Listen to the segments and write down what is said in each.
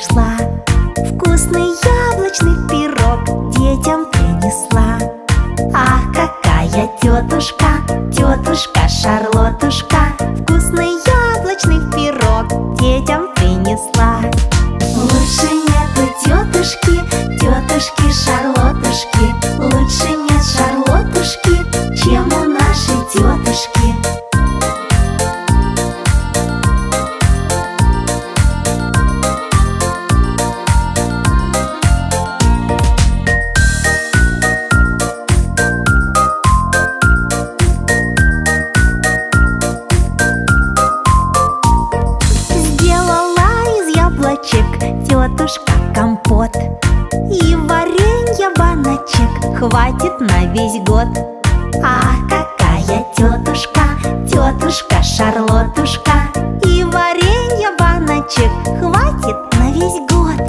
пришла. Вкусный яблочный пирог детям принесла. Ах, какая тетушка, тетушка Шарлотушка Вкусный яблочный пирог детям принесла. Лучше нету тетушки, тетушки Шарлотушки. Яблочек тетушка компот. И варенья баночек хватит на весь год. Ах, какая тетушка, тетушка Шарлотушка? И варенья баночек хватит на весь год.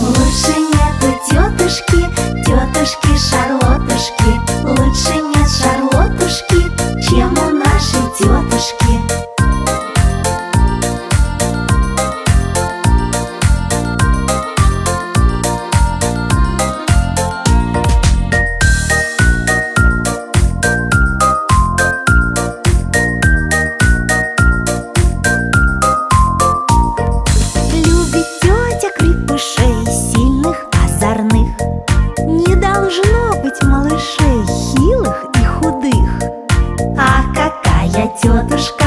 Лучше нету тетушки, тетушки Шарлотушки. Лучше нет Шарлотушки, чем у нашей тетушки должно быть малышей хилых и худых. Ах, какая тетушка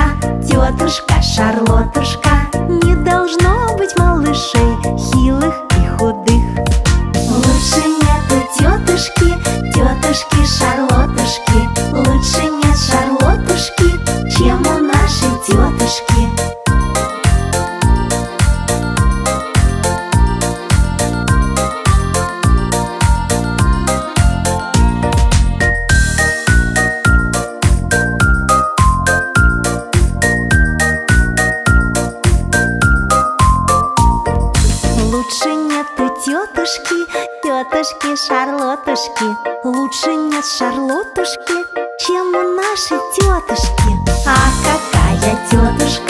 Лучше нету тетушки, тетушки Шарлотушки. Лучше нет Шарлотушки, чем у нашей тетушки. А какая тетушка,